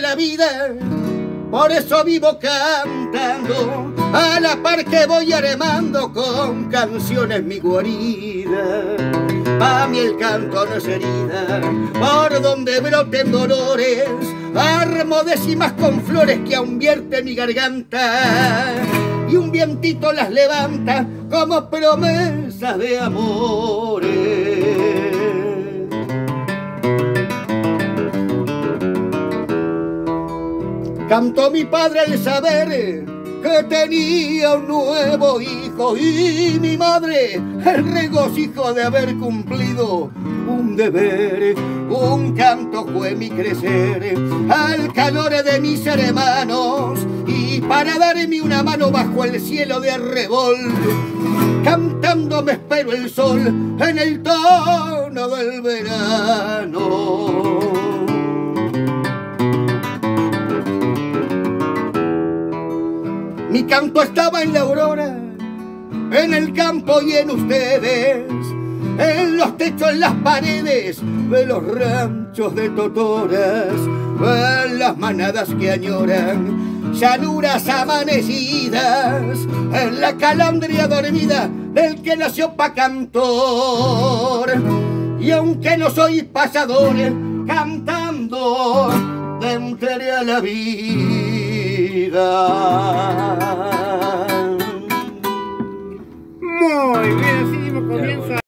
la vida, por eso vivo cantando, a la par que voy armando con canciones mi guarida. A mí el canto no es herida, por donde broten dolores, armo décimas con flores que aún vierte mi garganta. Y un vientito las levanta como promesas de amores. Cantó mi padre el saber que tenía un nuevo hijo y mi madre el regocijo de haber cumplido un deber. Un canto fue mi crecer al calor de mis hermanos y para darme una mano bajo el cielo de arrebol. Cantando me espero el sol en el tono del verano. Mi canto estaba en la aurora, en el campo y en ustedes, en los techos, en las paredes de los ranchos de totoras, en las manadas que añoran, llanuras amanecidas, en la calandria dormida del que nació pa' cantor. Y aunque no soy pasador, cantando, entraré a la vida. Muy bien, así mismo comienza.